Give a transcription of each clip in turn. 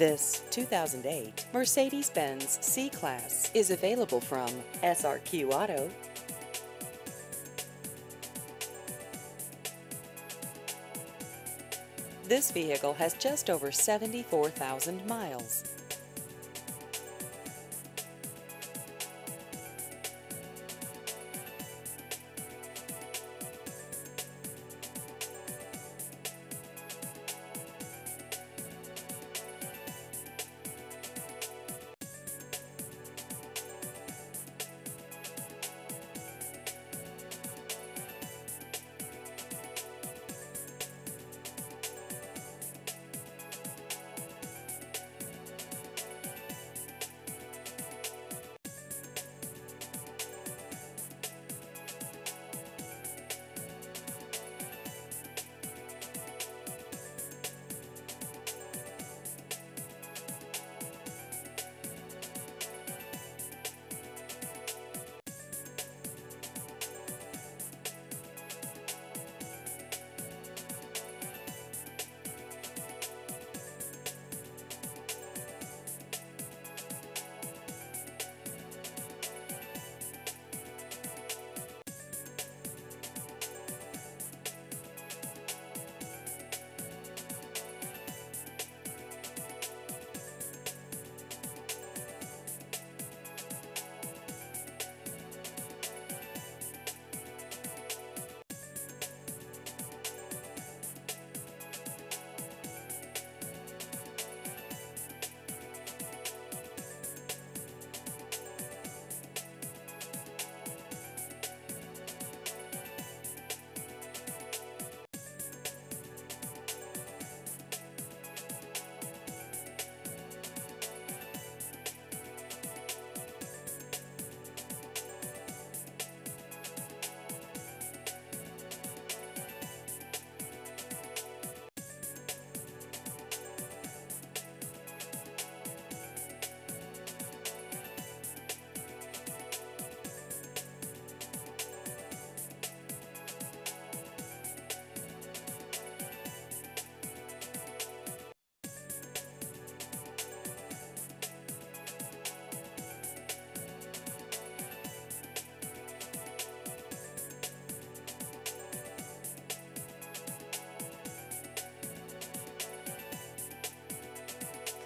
This 2008 Mercedes-Benz C-Class is available from SRQ Auto. This vehicle has just over 74,000 miles.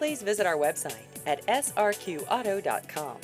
Please visit our website at srqauto.com.